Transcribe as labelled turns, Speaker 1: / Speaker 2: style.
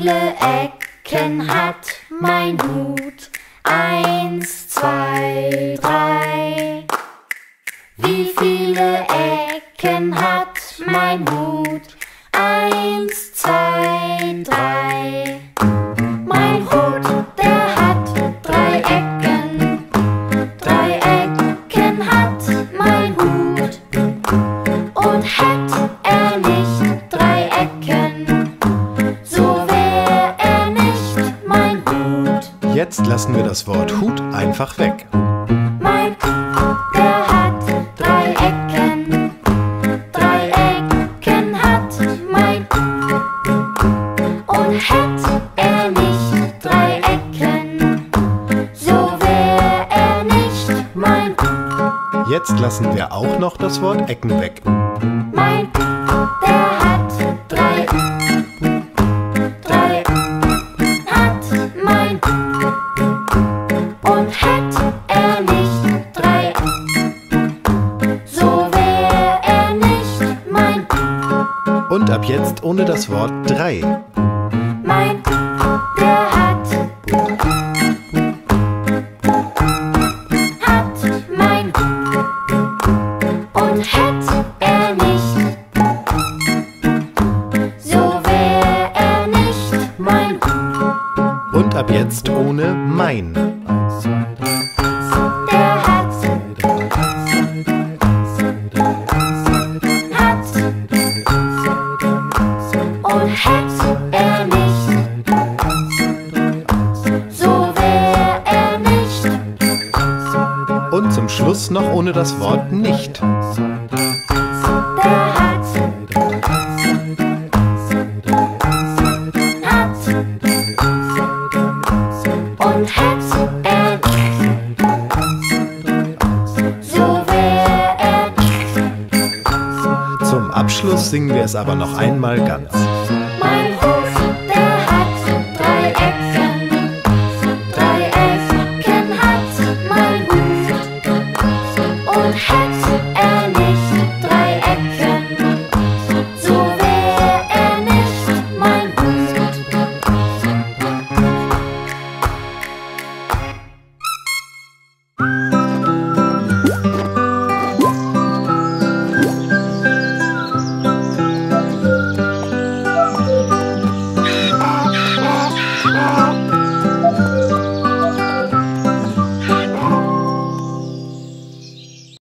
Speaker 1: viele Ecken hat mein Hut? Eins, zwei, drei. Wie viele Ecken hat mein Hut? Eins, zwei, drei.
Speaker 2: Jetzt lassen wir das Wort Hut einfach weg.
Speaker 1: Mein Hut, der hat drei Ecken. Drei Ecken hat mein Hut. Und hätte er nicht drei Ecken, so wär er nicht mein Hut.
Speaker 2: Jetzt lassen wir auch noch das Wort Ecken weg.
Speaker 1: Mein Hut, der Und
Speaker 2: ab jetzt ohne das Wort drei.
Speaker 1: Mein der hat hat mein. Und hätte er nicht so wär er nicht mein.
Speaker 2: Und ab jetzt ohne mein.
Speaker 1: Und
Speaker 2: zum Schluss noch ohne das Wort nicht. Abschluss singen wir es aber noch einmal ganz.